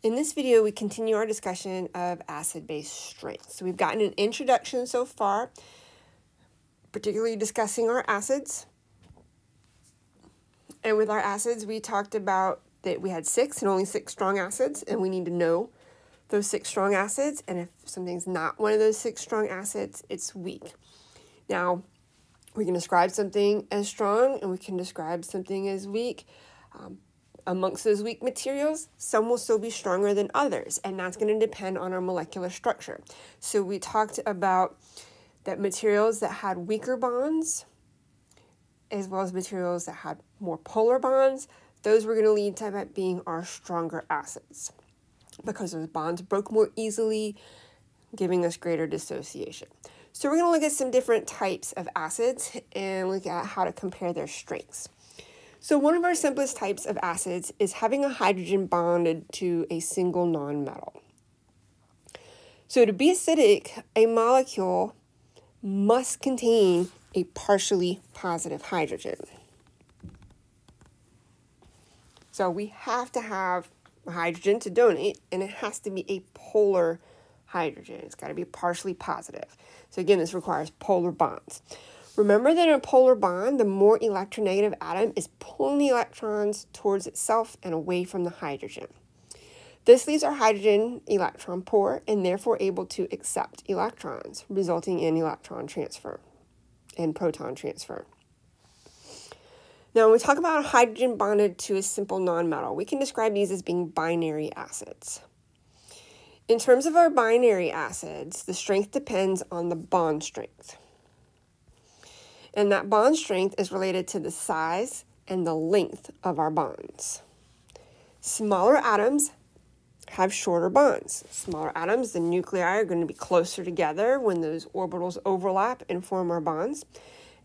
In this video, we continue our discussion of acid-base strength. So we've gotten an introduction so far, particularly discussing our acids. And with our acids, we talked about that we had six and only six strong acids, and we need to know those six strong acids. And if something's not one of those six strong acids, it's weak. Now, we can describe something as strong and we can describe something as weak. Um, amongst those weak materials, some will still be stronger than others, and that's going to depend on our molecular structure. So we talked about that materials that had weaker bonds, as well as materials that had more polar bonds, those were going to lead to that being our stronger acids because those bonds broke more easily, giving us greater dissociation. So we're going to look at some different types of acids and look at how to compare their strengths. So one of our simplest types of acids is having a hydrogen bonded to a single nonmetal. So to be acidic, a molecule must contain a partially positive hydrogen. So we have to have hydrogen to donate, and it has to be a polar hydrogen. It's got to be partially positive. So again, this requires polar bonds. Remember that in a polar bond, the more electronegative atom is pulling the electrons towards itself and away from the hydrogen. This leaves our hydrogen electron poor and therefore able to accept electrons, resulting in electron transfer and proton transfer. Now, when we talk about hydrogen bonded to a simple nonmetal, we can describe these as being binary acids. In terms of our binary acids, the strength depends on the bond strength. And that bond strength is related to the size and the length of our bonds. Smaller atoms have shorter bonds. Smaller atoms, the nuclei are going to be closer together when those orbitals overlap and form our bonds,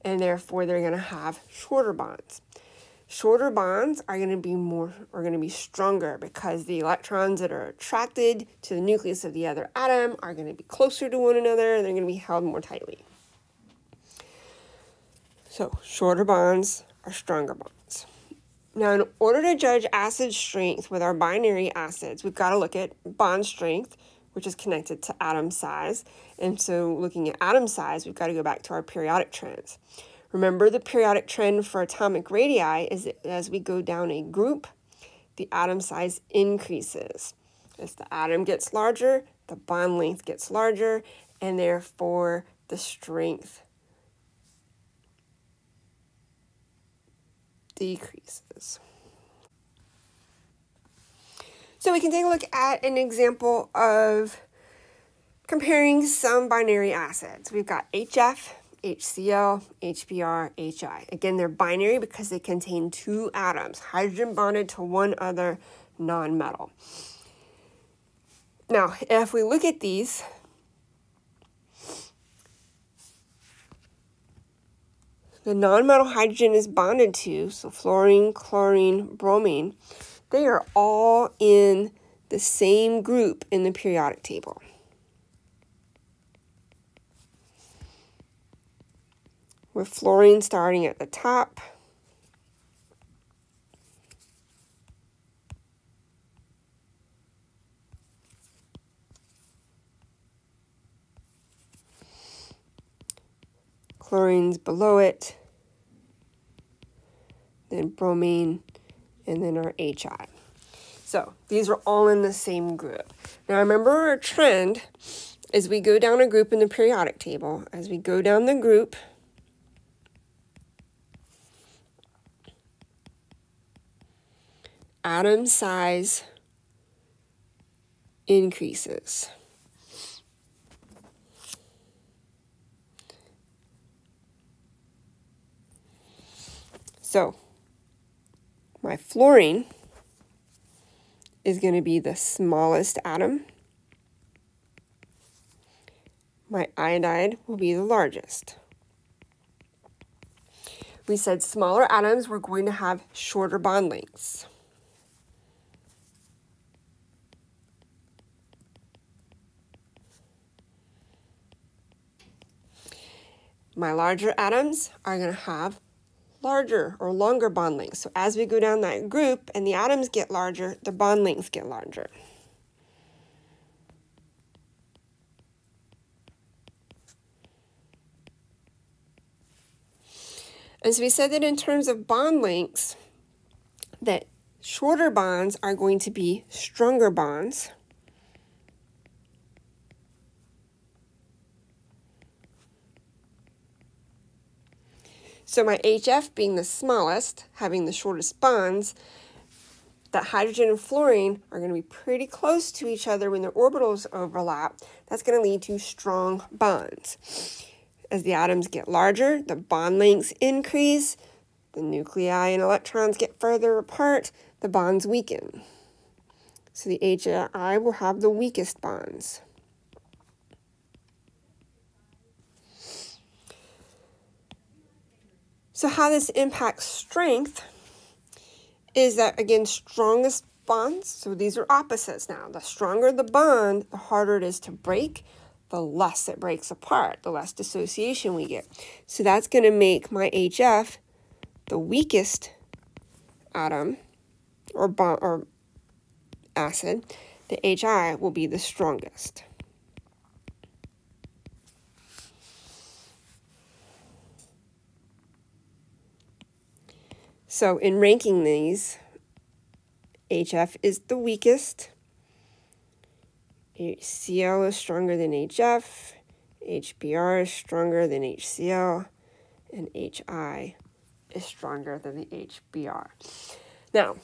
and therefore they're going to have shorter bonds. Shorter bonds are going to be more are going to be stronger because the electrons that are attracted to the nucleus of the other atom are going to be closer to one another and they're going to be held more tightly. So shorter bonds are stronger bonds. Now, in order to judge acid strength with our binary acids, we've got to look at bond strength, which is connected to atom size. And so looking at atom size, we've got to go back to our periodic trends. Remember the periodic trend for atomic radii is that as we go down a group, the atom size increases. As the atom gets larger, the bond length gets larger, and therefore the strength decreases. So we can take a look at an example of comparing some binary acids. We've got HF, HCl, HBr, HI. Again, they're binary because they contain two atoms, hydrogen bonded to one other nonmetal. Now, if we look at these, the nonmetal hydrogen is bonded to, so fluorine, chlorine, bromine, they are all in the same group in the periodic table. With fluorine starting at the top. Chlorines below it, then bromine, and then our HI. So these are all in the same group. Now remember our trend as we go down a group in the periodic table, as we go down the group, atom size increases. So my fluorine is going to be the smallest atom. My iodide will be the largest. We said smaller atoms were going to have shorter bond lengths. My larger atoms are going to have larger or longer bond lengths. So as we go down that group and the atoms get larger, the bond lengths get larger. And so we said that in terms of bond lengths, that shorter bonds are going to be stronger bonds. So my HF being the smallest, having the shortest bonds, that hydrogen and fluorine are going to be pretty close to each other when their orbitals overlap. That's going to lead to strong bonds. As the atoms get larger, the bond lengths increase, the nuclei and electrons get further apart, the bonds weaken. So the HI will have the weakest bonds. So how this impacts strength is that, again, strongest bonds, so these are opposites now. The stronger the bond, the harder it is to break, the less it breaks apart, the less dissociation we get. So that's going to make my HF the weakest atom or bond or acid. The HI will be the strongest. So in ranking these, HF is the weakest, HCl is stronger than HF, HBr is stronger than HCl, and HI is stronger than the HBr. Now,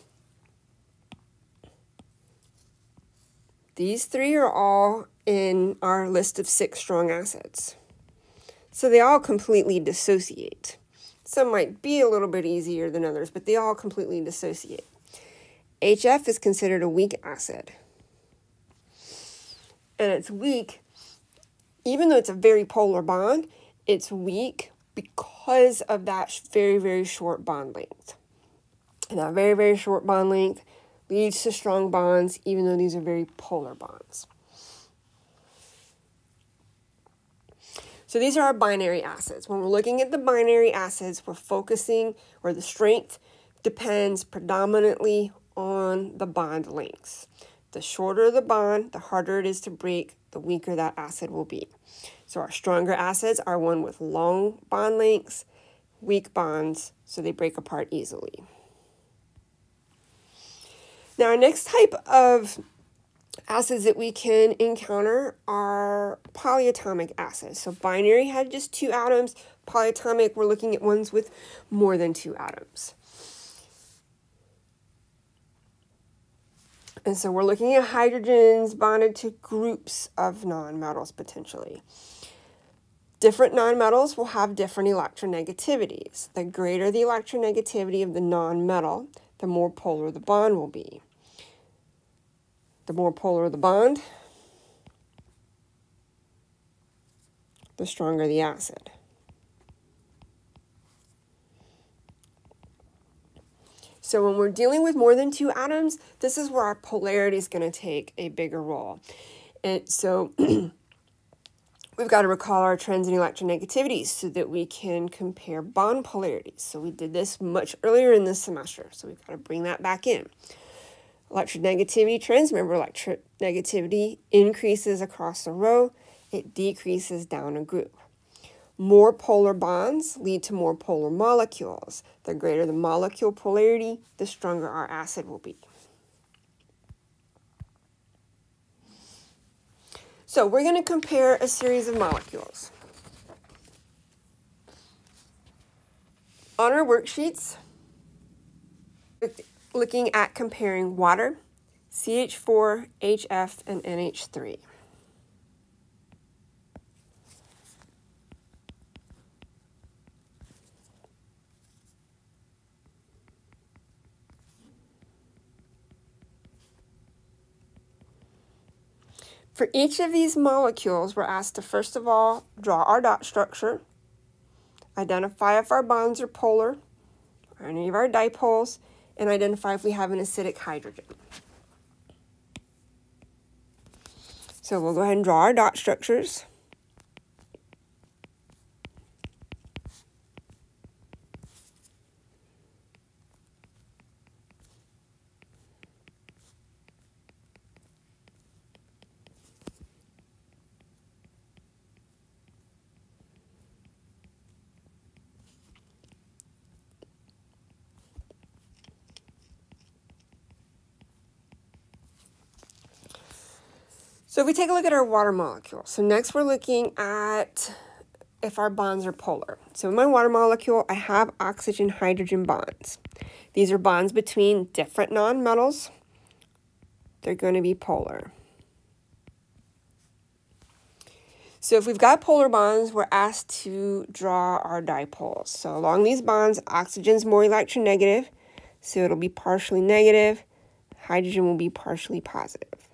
these three are all in our list of six strong acids. So they all completely dissociate. Some might be a little bit easier than others, but they all completely dissociate. HF is considered a weak acid. And it's weak, even though it's a very polar bond, it's weak because of that very, very short bond length. And that very, very short bond length leads to strong bonds, even though these are very polar bonds. So these are our binary acids. When we're looking at the binary acids, we're focusing, or the strength depends predominantly on the bond lengths. The shorter the bond, the harder it is to break, the weaker that acid will be. So our stronger acids are one with long bond lengths, weak bonds, so they break apart easily. Now our next type of acids that we can encounter are polyatomic acids. So binary had just two atoms. Polyatomic, we're looking at ones with more than two atoms. And so we're looking at hydrogens bonded to groups of nonmetals potentially. Different nonmetals will have different electronegativities. The greater the electronegativity of the nonmetal, the more polar the bond will be. The more polar the bond, the stronger the acid. So when we're dealing with more than two atoms, this is where our polarity is going to take a bigger role. And so we've got to recall our trends in electronegativities so that we can compare bond polarities. So we did this much earlier in this semester, so we've got to bring that back in. Electronegativity trends, remember electronegativity increases across a row, it decreases down a group. More polar bonds lead to more polar molecules. The greater the molecule polarity, the stronger our acid will be. So we're going to compare a series of molecules. On our worksheets, looking at comparing water, CH4, HF, and NH3. For each of these molecules, we're asked to first of all draw our dot structure, identify if our bonds are polar or any of our dipoles, and identify if we have an acidic hydrogen. So we'll go ahead and draw our dot structures. So if we take a look at our water molecule, so next we're looking at if our bonds are polar. So in my water molecule, I have oxygen-hydrogen bonds. These are bonds between different nonmetals. They're going to be polar. So if we've got polar bonds, we're asked to draw our dipoles. So along these bonds, oxygen's more electronegative, so it'll be partially negative. Hydrogen will be partially positive.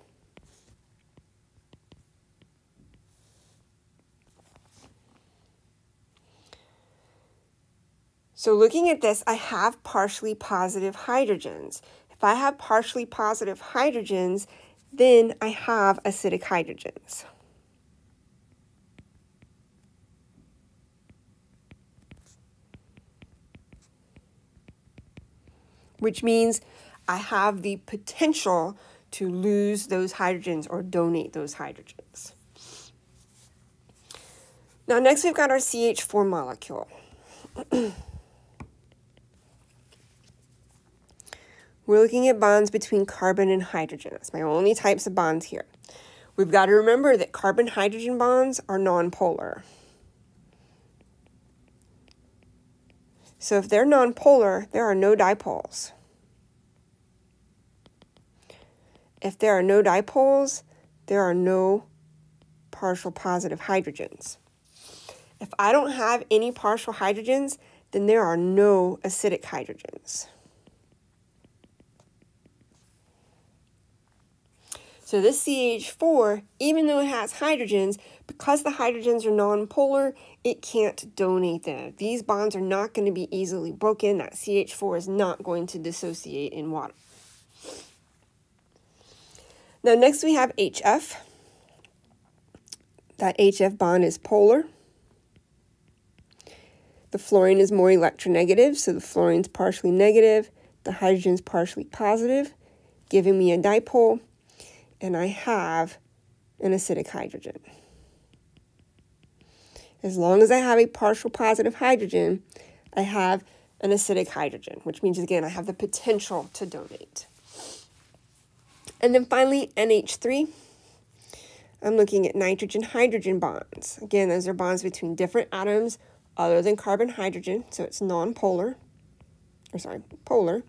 So looking at this, I have partially positive hydrogens. If I have partially positive hydrogens, then I have acidic hydrogens. Which means I have the potential to lose those hydrogens or donate those hydrogens. Now next we've got our CH4 molecule. We're looking at bonds between carbon and hydrogen. That's my only types of bonds here. We've got to remember that carbon-hydrogen bonds are nonpolar. So if they're nonpolar, there are no dipoles. If there are no dipoles, there are no partial positive hydrogens. If I don't have any partial hydrogens, then there are no acidic hydrogens. So this CH4, even though it has hydrogens, because the hydrogens are nonpolar, it can't donate them. These bonds are not going to be easily broken. That CH4 is not going to dissociate in water. Now next we have HF. That HF bond is polar. The fluorine is more electronegative, so the fluorine's partially negative, the hydrogen's partially positive, giving me a dipole and I have an acidic hydrogen. As long as I have a partial positive hydrogen, I have an acidic hydrogen, which means, again, I have the potential to donate. And then finally, NH3. I'm looking at nitrogen-hydrogen bonds. Again, those are bonds between different atoms other than carbon-hydrogen, so it's non-polar, or sorry, polar.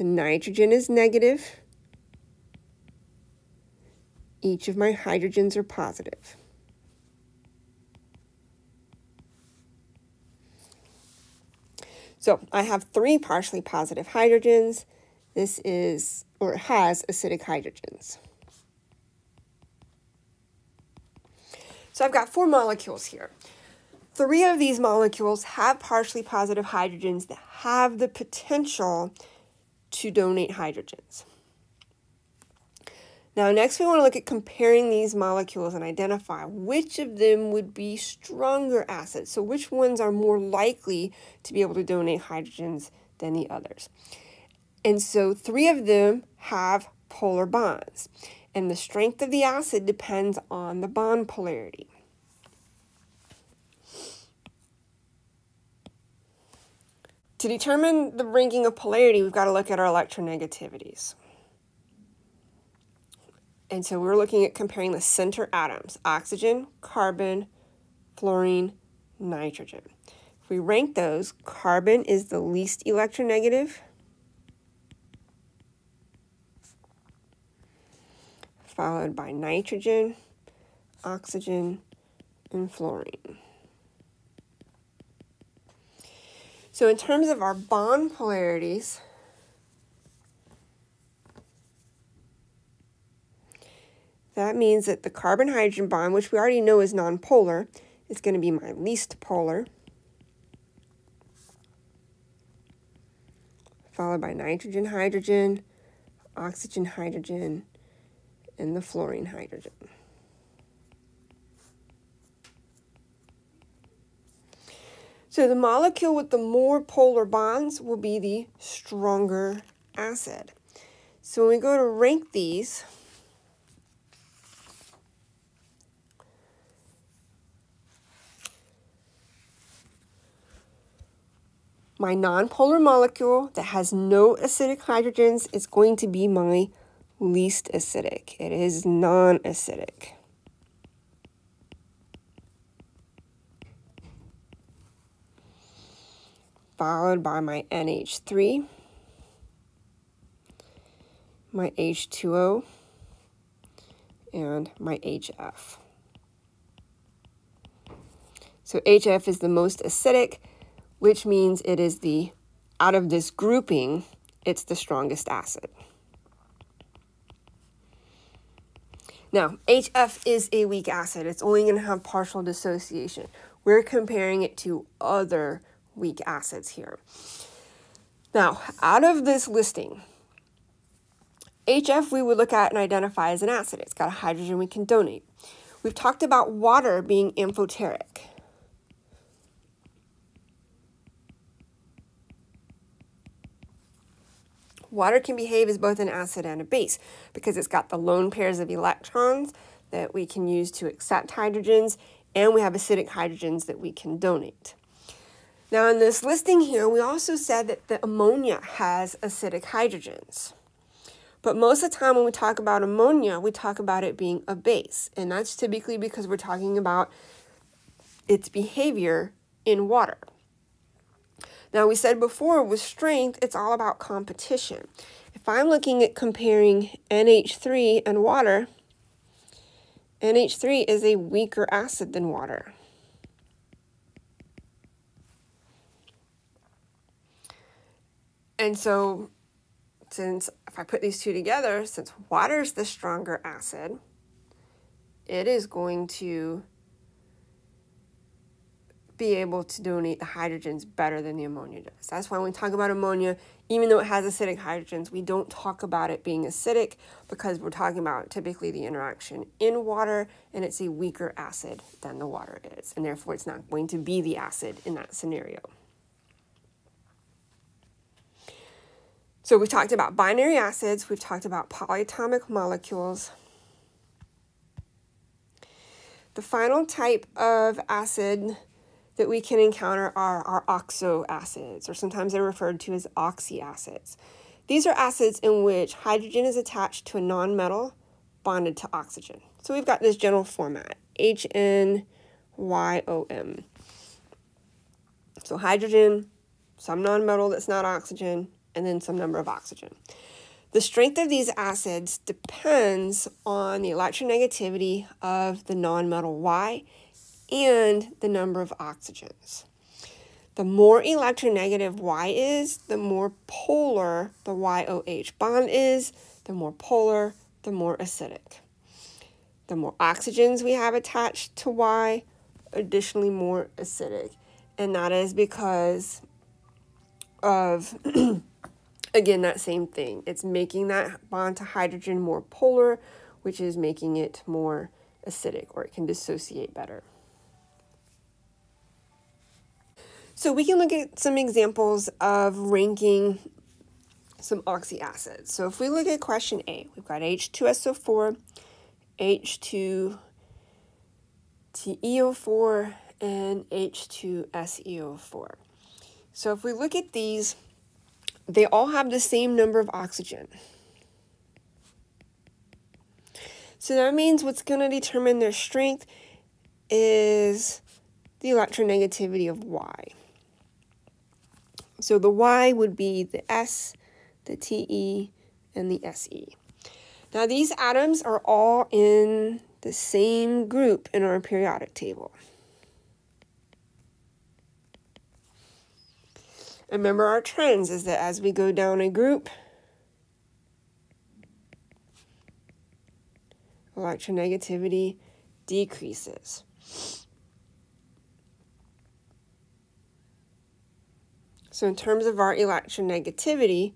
The nitrogen is negative. Each of my hydrogens are positive. So I have three partially positive hydrogens. This is, or has, acidic hydrogens. So I've got four molecules here. Three of these molecules have partially positive hydrogens that have the potential to donate hydrogens. Now, next we want to look at comparing these molecules and identify which of them would be stronger acids. So which ones are more likely to be able to donate hydrogens than the others. And so three of them have polar bonds. And the strength of the acid depends on the bond polarity. To determine the ranking of polarity, we've got to look at our electronegativities. And so we're looking at comparing the center atoms, oxygen, carbon, fluorine, nitrogen. If we rank those, carbon is the least electronegative. Followed by nitrogen, oxygen, and fluorine. So in terms of our bond polarities, that means that the carbon-hydrogen bond, which we already know is nonpolar, is going to be my least polar, followed by nitrogen-hydrogen, oxygen-hydrogen, and the fluorine-hydrogen. So the molecule with the more polar bonds will be the stronger acid. So when we go to rank these, my nonpolar molecule that has no acidic hydrogens is going to be my least acidic. It is non-acidic. Followed by my NH3, my H2O, and my HF. So HF is the most acidic, which means it is the, out of this grouping, it's the strongest acid. Now, HF is a weak acid. It's only going to have partial dissociation. We're comparing it to other weak acids here. Now, out of this listing, HF we would look at and identify as an acid. It's got a hydrogen we can donate. We've talked about water being amphoteric. Water can behave as both an acid and a base because it's got the lone pairs of electrons that we can use to accept hydrogens, and we have acidic hydrogens that we can donate. Now in this listing here, we also said that the ammonia has acidic hydrogens. But most of the time when we talk about ammonia, we talk about it being a base, and that's typically because we're talking about its behavior in water. Now, we said before with strength, it's all about competition. If I'm looking at comparing NH3 and water, NH3 is a weaker acid than water. And so, since if I put these two together, since water is the stronger acid, it is going to be able to donate the hydrogens better than the ammonia does. That's why when we talk about ammonia, even though it has acidic hydrogens, we don't talk about it being acidic because we're talking about typically the interaction in water and it's a weaker acid than the water is, and therefore it's not going to be the acid in that scenario. So we've talked about binary acids, we've talked about polyatomic molecules. The final type of acid that we can encounter are our oxo acids, or sometimes they're referred to as oxyacids. These are acids in which hydrogen is attached to a nonmetal bonded to oxygen. So we've got this general format, HNYOM. So hydrogen, some nonmetal that's not oxygen, and then some number of oxygen. The strength of these acids depends on the electronegativity of the nonmetal Y and the number of oxygens. The more electronegative Y is, the more polar the YOH bond is, the more polar, the more acidic. The more oxygens we have attached to Y, additionally more acidic. And that is because of, again, that same thing. It's making that bond to hydrogen more polar, which is making it more acidic, or it can dissociate better. So we can look at some examples of ranking some oxyacids. So if we look at question A, we've got H2SO4, H2TeO4, and H2SeO4. So if we look at these, they all have the same number of oxygen. So that means what's going to determine their strength is the electronegativity of Y. So the Y would be the S, the TE, and the SE. Now these atoms are all in the same group in our periodic table. Remember our trends is that as we go down a group, electronegativity decreases. So in terms of our electronegativity,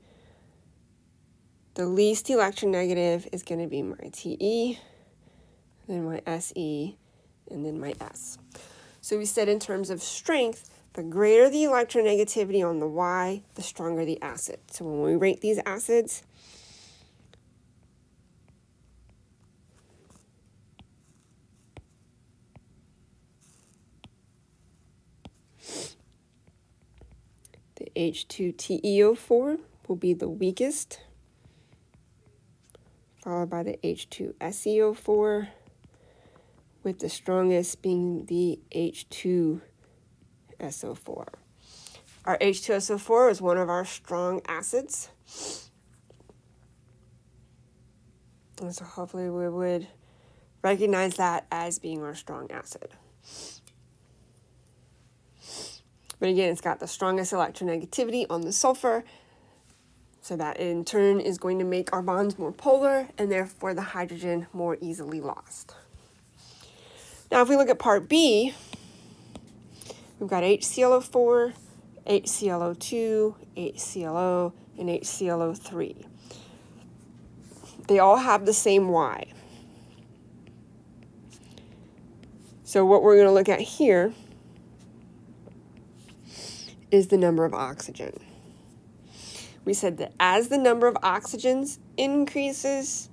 the least electronegative is going to be my TE, then my SE, and then my S. So we said in terms of strength, the greater the electronegativity on the Y, the stronger the acid. So when we rate these acids, the H2TeO4 will be the weakest, followed by the H2SeO4, with the strongest being the H2SO4. Our H2SO4 is one of our strong acids. And so hopefully we would recognize that as being our strong acid. But again, it's got the strongest electronegativity on the sulfur, so that in turn is going to make our bonds more polar and therefore the hydrogen more easily lost. Now if we look at part B, we've got HClO4, HClO2, HClO, and HClO3. They all have the same Y. So what we're going to look at here is the number of oxygen. We said that as the number of oxygens increases,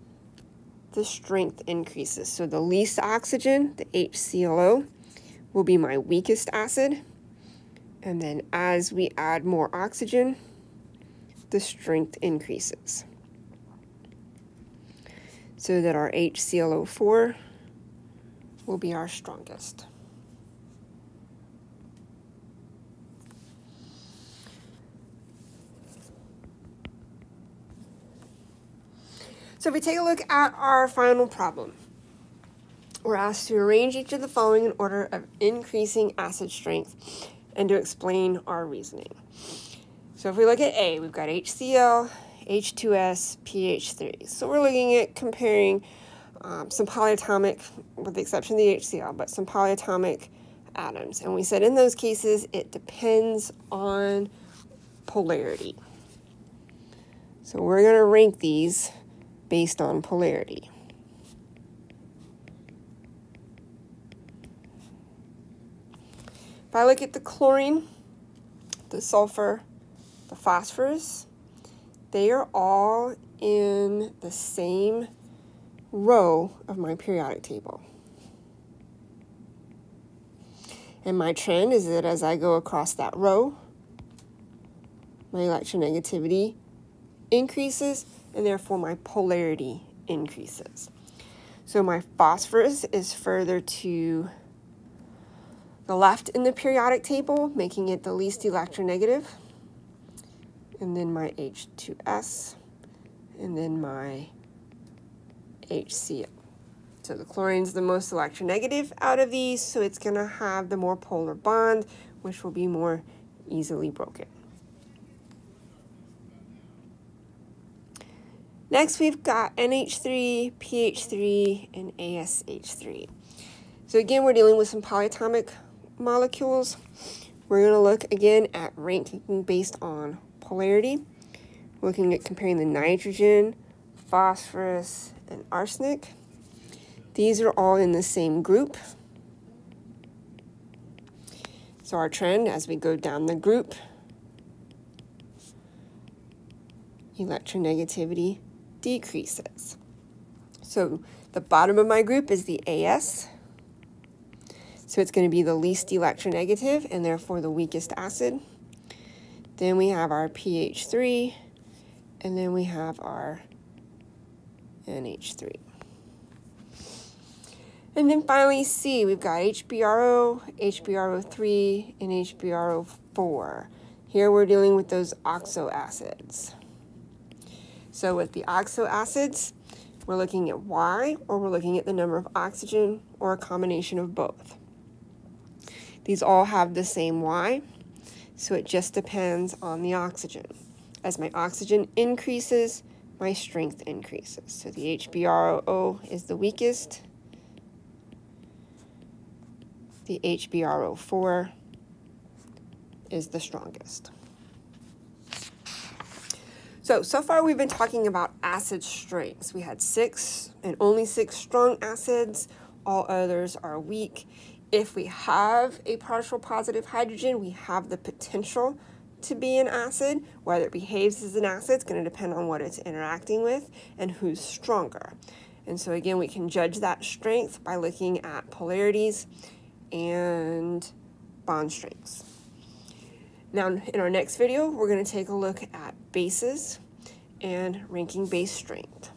the strength increases. So the least oxygen, the HClO, will be my weakest acid. And then as we add more oxygen, the strength increases. So that our HClO4 will be our strongest. So if we take a look at our final problem, we're asked to arrange each of the following in order of increasing acid strength and to explain our reasoning. So if we look at A, we've got HCl, H2S, PH3. So we're looking at comparing um, some polyatomic, with the exception of the HCl, but some polyatomic atoms. And we said in those cases, it depends on polarity. So we're going to rank these based on polarity. If I look at the chlorine, the sulfur, the phosphorus, they are all in the same row of my periodic table. And my trend is that as I go across that row, my electronegativity increases and therefore my polarity increases. So my phosphorus is further to the left in the periodic table, making it the least electronegative. And then my H2S, and then my HCl. So the chlorine is the most electronegative out of these, so it's going to have the more polar bond, which will be more easily broken. Next, we've got NH3, PH3, and AsH3. So again, we're dealing with some polyatomic molecules. We're going to look again at ranking based on polarity. Looking at comparing the nitrogen, phosphorus, and arsenic. These are all in the same group. So our trend as we go down the group, electronegativity decreases. So the bottom of my group is the AS. So it's going to be the least electronegative and therefore the weakest acid. Then we have our PH3 and then we have our NH3. And then finally C, we've got HBrO, HBrO3, and HBrO4. Here we're dealing with those oxo acids. So with the oxo acids, we're looking at Y or we're looking at the number of oxygen or a combination of both. These all have the same Y, so it just depends on the oxygen. As my oxygen increases, my strength increases. So the HBrO is the weakest. The HBrO4 is the strongest. So, so far we've been talking about acid strengths. We had six and only six strong acids. All others are weak. If we have a partial positive hydrogen, we have the potential to be an acid. Whether it behaves as an acid is going to depend on what it's interacting with and who's stronger. And so again, we can judge that strength by looking at polarities and bond strengths. Now, in our next video, we're going to take a look at bases and ranking base strength.